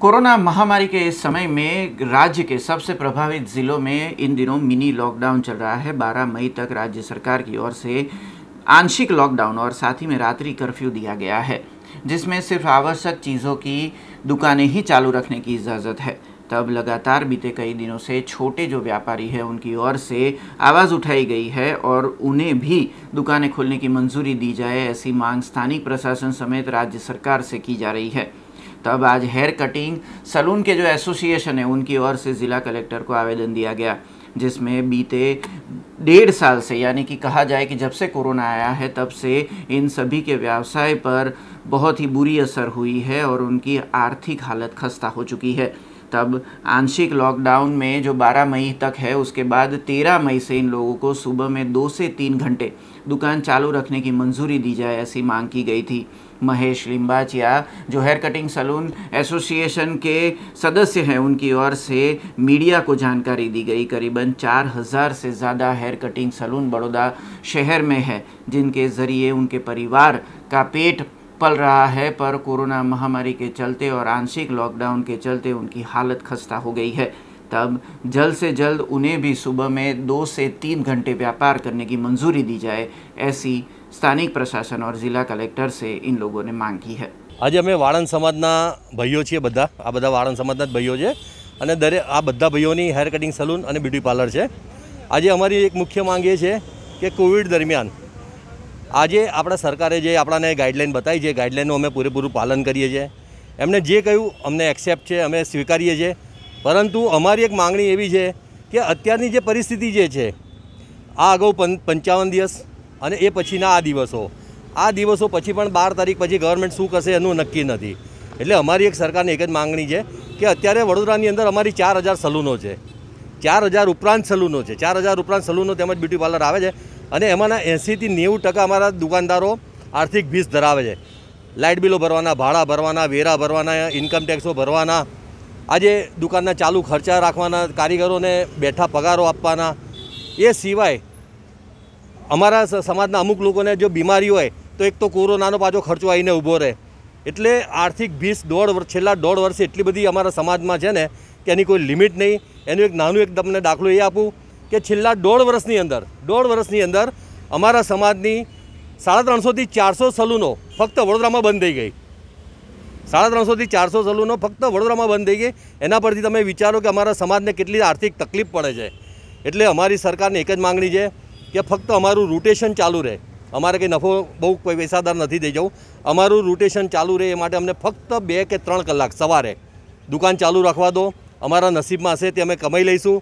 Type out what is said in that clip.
Corona महामारी के इस समय में राज्य के सबसे प्रभावित जिलों में इन दिनों मिनी लॉकडाउन चल रहा है। 12 मई तक राज्य सरकार की ओर से आंशिक लॉकडाउन और साथ ही में रात्रि कर्फ्यू दिया गया है, जिसमें सिर्फ़ आवश्यक चीज़ों की दुकानें ही चालू रखने की इजाज़त है। तब लगातार बीते कई दिनों से छोटे जो व्यापारी हैं, उनकी ओर से आवाज़ उठाई गई है और उन्हें भी दुकानें खोलने की मंजूरी दी जाए, ऐसी मांग स्थानीय प्रशासन समेत राज्य सरकार से की जा रही है। तब आज हेयर कटिंग सलून के जो एसोसिएशन है, उनकी ओर से ज़िला कलेक्टर को आवेदन दिया गया, जिसमें बीते डेढ़ साल से, यानी कि कहा जाए कि जब से कोरोना आया है, तब से इन सभी के व्यवसाय पर बहुत ही बुरी असर हुई है और उनकी आर्थिक हालत खस्ता हो चुकी है। तब आंशिक लॉकडाउन में जो 12 मई तक है, उसके बाद 13 मई से इन लोगों को सुबह में दो से तीन घंटे दुकान चालू रखने की मंजूरी दी जाए, ऐसी मांग की गई थी। महेश लिम्बाचिया जो हेयर कटिंग सलून एसोसिएशन के सदस्य हैं, उनकी ओर से मीडिया को जानकारी दी गई। करीबन चार हज़ार से ज़्यादा हेयर कटिंग सलून बड़ौदा शहर में है, जिनके ज़रिए उनके परिवार का पेट पल रहा है पर कोरोना महामारी के चलते और आंशिक लॉकडाउन के चलते उनकी हालत खस्ता हो गई है तब जल्द से जल्द उन्हें भी सुबह में दो से तीन घंटे व्यापार करने की मंजूरी दी जाए ऐसी સ્થાનિક પ્રશાસન ઓર જિલ્લા કલેક્ટર સે ઇન લોગોને માંગ કી હૈ આજે અમે વાળંદ સમાજના ભાઈઓ છીએ બધા આ બધા વાળંદ સમાજના જ ભાઈઓ છે અને દરેક આ બધા ભાઈઓની હેર કટિંગ સલૂન અને બ્યુટી પાર્લર છે આજે અમારી એક મુખ્ય માંગ એ છે કે કોવિડ દરમિયાન આજે આપણા સરકારે જે આપણાને ગાઈડલાઈન બતાવી છે ગાઈડલાઇનનું અમે પૂરેપૂરું પાલન કરીએ છીએ. એમને જે કહ્યું, અમને એક્સેપ્ટ છે, અમે સ્વીકારીએ છીએ. પરંતુ અમારી એક માંગણી એવી છે કે અત્યારની જે પરિસ્થિતિ જે છે, આ અગાઉ પંચાવન દિવસ અને એ પછીના આ દિવસો આ દિવસો પછી પણ બાર તારીખ પછી ગવર્મેન્ટ શું કરશે એનું નક્કી નથી. એટલે અમારી એક સરકારની એક જ માંગણી છે કે અત્યારે વડોદરાની અંદર અમારી ચાર હજાર સલૂનો છે. ચાર હજાર ઉપરાંત સલૂનો છે. ચાર હજાર ઉપરાંત સલૂનો તેમજ બ્યુટી પાર્લર આવે છે. અને એમાંના એંસીથી નેવું ટકા અમારા દુકાનદારો આર્થિક ભીસ ધરાવે છે. લાઇટ બિલો ભરવાના, ભાડા ભરવાના, વેરા ભરવાના ઇન્કમ ટેક્સો ભરવાના, આજે દુકાનના ચાલુ ખર્ચા રાખવાના, કારીગરોને બેઠા પગારો આપવાના. એ સિવાય અમારા સમાજના અમુક લોકોને જો બીમારી હોય, તો એક તો કોરોનાનો પાછો ખર્ચો આવીને ઊભો રહે. એટલે આર્થિક ભીસ દોઢ વર્ષ છેલ્લા દોઢ વર્ષે એટલી બધી અમારા સમાજમાં છે ને, કે એની કોઈ લિમિટ નહીં. એનું એક નાનું એક તમને દાખલો એ આપું. કે છેલ્લા દોઢ વર્ષની અંદર દોઢ વર્ષની અંદર અમારા સમાજની સાડા ત્રણસોથી ચારસો સલૂનો ફક્ત વડોદરામાં બંધ થઈ ગઈ સાડા ત્રણસોથી ચારસો સલૂનો ફક્ત વડોદરામાં બંધ થઈ ગઈ એના પરથી તમે વિચારો કે અમારા સમાજને કેટલી આર્થિક તકલીફ પડે છે એટલે અમારી સરકારની એક જ માગણી છે કે ફક્ત અમારું રૂટેશન ચાલુ રહે અમારે કંઈ નફો બહુ કોઈ પૈસાદાર નથી થઈ જવું અમારું રૂટેશન ચાલુ રહે એ માટે અમને ફક્ત બે કે ત્રણ કલાક સવારે દુકાન ચાલુ રાખવા દો અમારા નસીબમાં હશે તે અમે કમાઈ લઈશું